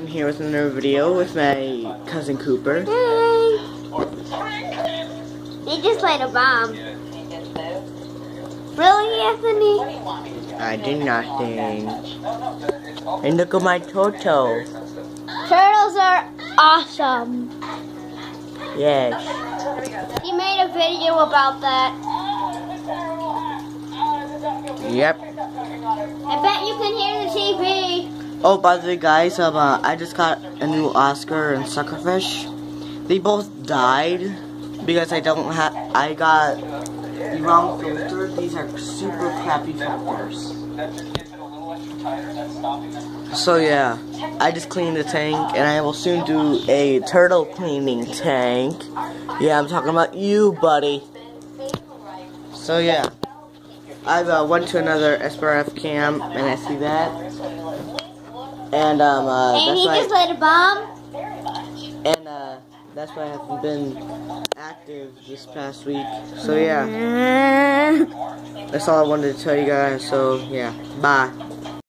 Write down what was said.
I'm here with another video with my cousin Cooper. Hey. He just laid a bomb. Really, Anthony? I did nothing. And look at my Toto. Turtles are awesome. Yes. He made a video about that. Yep. I bet you can hear. Oh, by the way, guys, um, uh, I just got a new Oscar and Suckerfish. They both died because I don't have. I got the wrong filter. These are super crappy filters. So yeah, I just cleaned the tank, and I will soon do a turtle cleaning tank. Yeah, I'm talking about you, buddy. So yeah, I uh, went to another SBRF camp, and I see that. And um, uh, And that's he just laid a bomb. and uh, that's why I haven't been active this past week. So yeah, that's all I wanted to tell you guys. So yeah, bye.